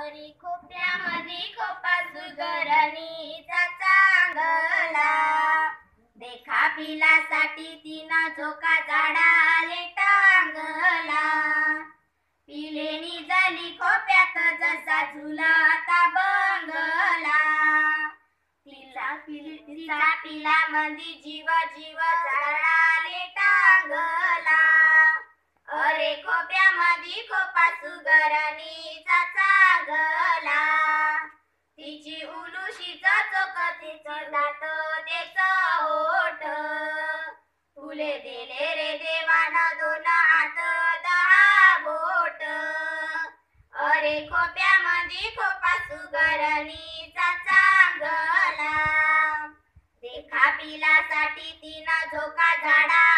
अरे खोप्यामध्ये खोपा सुगरणीचा चांगला. देखा पिलासाठी तिनं झोका झाडाले टांगला. पिलेनी झाली खोप्यात जसा झुलता बंगला. पिला पिला पिला मंदी जीव जीव झाडाले टांगला. अरे खोप्यामध्ये खोपा सुगरणीचा चांगला तिची उलुशीच दात तेच ओठ फुले दिले रे देवाना दोन हात दहा बोट. अरे खोप्यामध्ये खोपा सुगरणीचा चांगला. देखा पिलासाठी तिनं झोका झाडा.